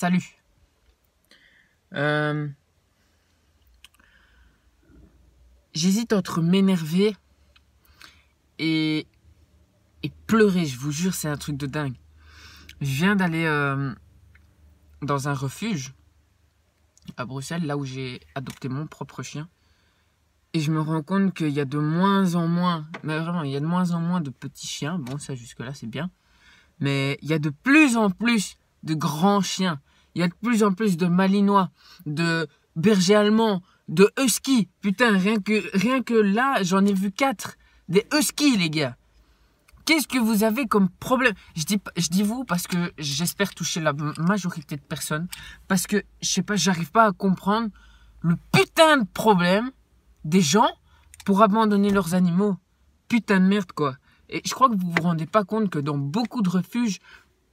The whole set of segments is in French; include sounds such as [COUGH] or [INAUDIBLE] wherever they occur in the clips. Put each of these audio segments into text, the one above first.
Salut. Euh, j'hésite entre m'énerver et, et pleurer. Je vous jure, c'est un truc de dingue. Je viens d'aller euh, dans un refuge à Bruxelles, là où j'ai adopté mon propre chien. Et je me rends compte qu'il y a de moins en moins, mais vraiment, il y a de moins en moins de petits chiens. Bon, ça jusque-là, c'est bien. Mais il y a de plus en plus de grands chiens. Il y a de plus en plus de malinois, de bergers allemands, de huskies. Putain, rien que, là, j'en ai vu quatre. Des huskies, les gars. Qu'est-ce que vous avez comme problème? Je dis, je dis vous parce que j'espère toucher la majorité de personnes. Parce que, je sais pas, j'arrive pas à comprendre le putain de problème des gens pour abandonner leurs animaux. Putain de merde, quoi. Et je crois que vous vous rendez pas compte que dans beaucoup de refuges,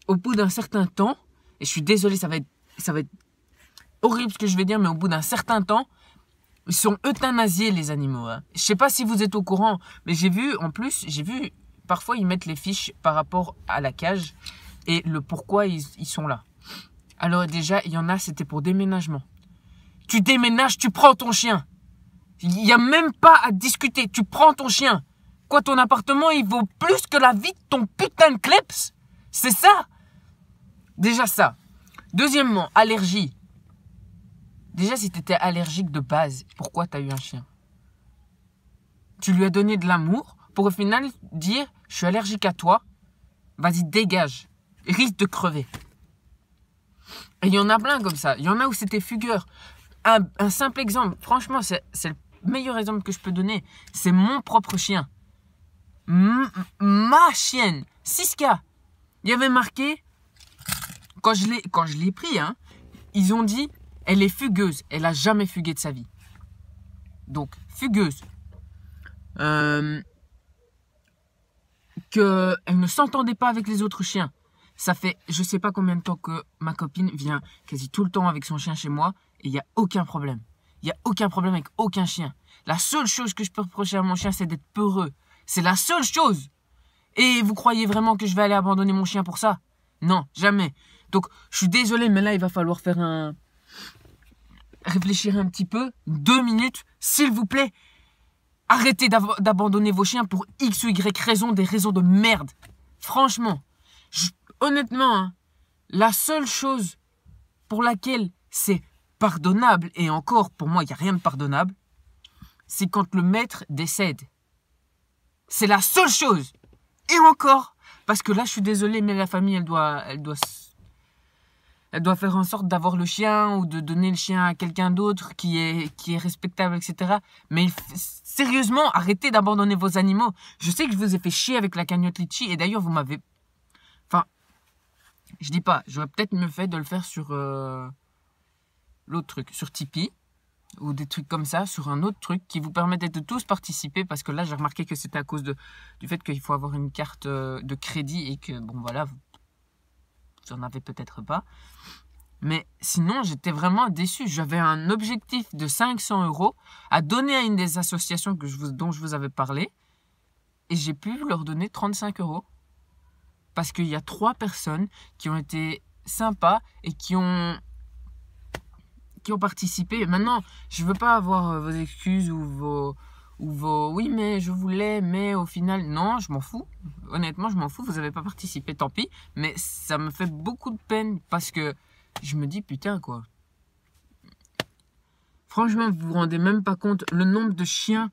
au bout d'un certain temps, et je suis désolé, ça va être, ça va être horrible ce que je vais dire, mais au bout d'un certain temps, ils sont euthanasiés, les animaux. Hein. Je sais pas si vous êtes au courant, mais j'ai vu, en plus, j'ai vu, parfois ils mettent les fiches par rapport à la cage et le pourquoi ils, ils sont là. Alors déjà, il y en a, c'était pour déménagement. Tu déménages, tu prends ton chien. Il n'y a même pas à discuter. Tu prends ton chien. Quoi, ton appartement, il vaut plus que la vie de ton putain de kleps? C'est ça? Déjà ça. Deuxièmement, allergie. Déjà, si tu étais allergique de base, pourquoi tu as eu un chien? Tu lui as donné de l'amour pour au final dire Je suis allergique à toi, vas-y, dégage. Risque de crever. Et il y en a plein comme ça. Il y en a où c'était fugueur. Un, simple exemple, franchement, c'est le meilleur exemple que je peux donner. C'est mon propre chien. M ma chienne, Siska. Il y avait marqué, quand je l'ai, quand je l'ai pris, hein, ils ont dit, elle est fugueuse. Elle a jamais fugué de sa vie. Donc, fugueuse. Euh, que elle ne s'entendait pas avec les autres chiens. Ça fait je sais pas combien de temps que ma copine vient quasi tout le temps avec son chien chez moi et il n'y a aucun problème. Il n'y a aucun problème avec aucun chien. La seule chose que je peux reprocher à mon chien, c'est d'être peureux. C'est la seule chose. Et vous croyez vraiment que je vais aller abandonner mon chien pour ça? Non, jamais. Donc, je suis désolé, mais là, il va falloir faire un... Réfléchir un petit peu. Deux minutes, s'il vous plaît. Arrêtez d'abandonner vos chiens pour X ou Y raison, des raisons de merde. Franchement, honnêtement, hein, la seule chose pour laquelle c'est pardonnable, et encore, pour moi, il n'y a rien de pardonnable, c'est quand le maître décède. C'est la seule chose. Et encore, parce que là, je suis désolé, mais la famille, elle doit, elle doit, elle doit faire en sorte d'avoir le chien ou de donner le chien à quelqu'un d'autre qui est, qui est respectable, etc. Mais sérieusement, arrêtez d'abandonner vos animaux. Je sais que je vous ai fait chier avec la cagnotte litchi, et d'ailleurs, vous m'avez, enfin, je dis pas, j'aurais peut-être mieux fait de le faire sur euh, l'autre truc, sur Tipeee ou des trucs comme ça sur un autre truc qui vous permettait de tous participer parce que là j'ai remarqué que c'était à cause de, du fait qu'il faut avoir une carte euh, de crédit et que bon voilà n'en avez peut-être pas. Mais sinon j'étais vraiment déçu j'avais un objectif de 500 euros à donner à une des associations que je vous, dont je vous avais parlé. Et j'ai pu leur donner 35 euros. Parce qu'il y a trois personnes qui ont été sympas et qui ont ont participé. Maintenant, je veux pas avoir euh, vos excuses ou vos, ou vos oui, mais je voulais, mais au final, non, je m'en fous. Honnêtement, je m'en fous. Vous n'avez pas participé, tant pis. Mais ça me fait beaucoup de peine parce que je me dis, putain, quoi. Franchement, vous vous rendez même pas compte le nombre de chiens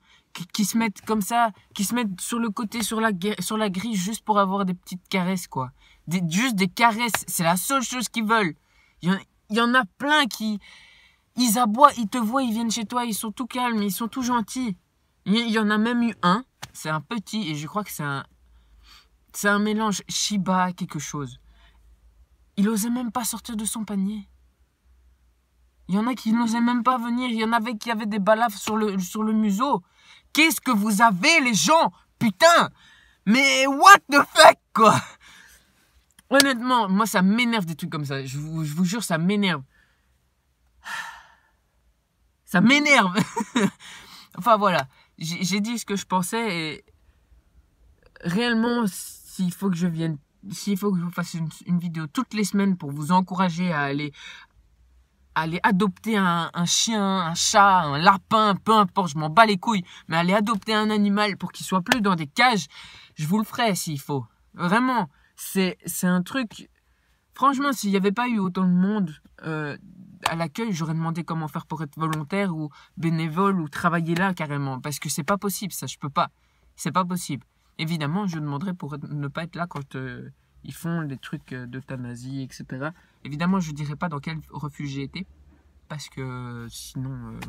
qui, se mettent comme ça, qui se mettent sur le côté, sur la, sur la grille, juste pour avoir des petites caresses, quoi. Des, juste des caresses, c'est la seule chose qu'ils veulent. Il y, en, a plein qui, ils aboient, ils te voient, ils viennent chez toi, ils sont tout calmes, ils sont tout gentils. Il y en a même eu un, c'est un petit, et je crois que c'est un, c'est un mélange Shiba quelque chose. Il osait même pas sortir de son panier. Il y en a qui n'osaient même pas venir. Il y en avait qui avaient des balafres sur le, sur le museau. Qu'est-ce que vous avez, les gens? Putain Mais what the fuck, quoi? Honnêtement, moi, ça m'énerve des trucs comme ça. Je vous, je vous jure, ça m'énerve. Ça m'énerve. [LAUGHS] enfin voilà, j'ai dit ce que je pensais et réellement, s'il faut que je vienne s'il faut que je vous fasse une, vidéo toutes les semaines pour vous encourager à aller, aller adopter un, chien, un chat, un lapin, peu importe, je m'en bats les couilles, mais aller adopter un animal pour qu'il soit plus dans des cages, je vous le ferai s'il faut. Vraiment, c'est un truc. Franchement, s'il n'y avait pas eu autant de monde euh, à l'accueil, j'aurais demandé comment faire pour être volontaire ou bénévole ou travailler là carrément. Parce que c'est pas possible, ça, je peux pas. C'est pas possible. Évidemment, je demanderais pour ne pas être là quand euh, ils font des trucs euh, d'euthanasie, etc. Évidemment, je ne dirais pas dans quel refuge j'ai été, parce que sinon, euh,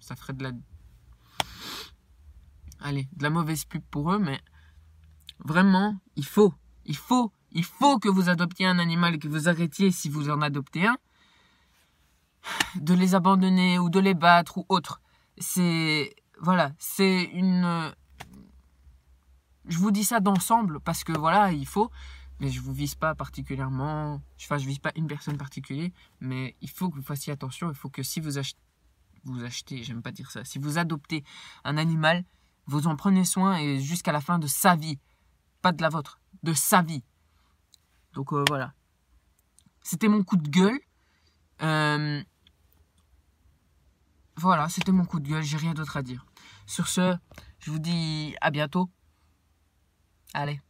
ça ferait de la... Allez, de la mauvaise pub pour eux, mais vraiment, il faut, il faut, il faut que vous adoptiez un animal et que vous arrêtiez, si vous en adoptez un, de les abandonner ou de les battre ou autre. C'est... Voilà, c'est une je vous dis ça d'ensemble parce que voilà, il faut, mais je vous vise pas particulièrement, enfin je vise pas une personne particulière, mais il faut que vous fassiez attention, il faut que si vous achetez, vous achetez, j'aime pas dire ça, si vous adoptez un animal, vous en prenez soin et jusqu'à la fin de sa vie, pas de la vôtre, de sa vie. Donc euh, voilà. C'était mon coup de gueule. Euh, voilà, c'était mon coup de gueule, j'ai rien d'autre à dire. Sur ce, je vous dis à bientôt. Allez.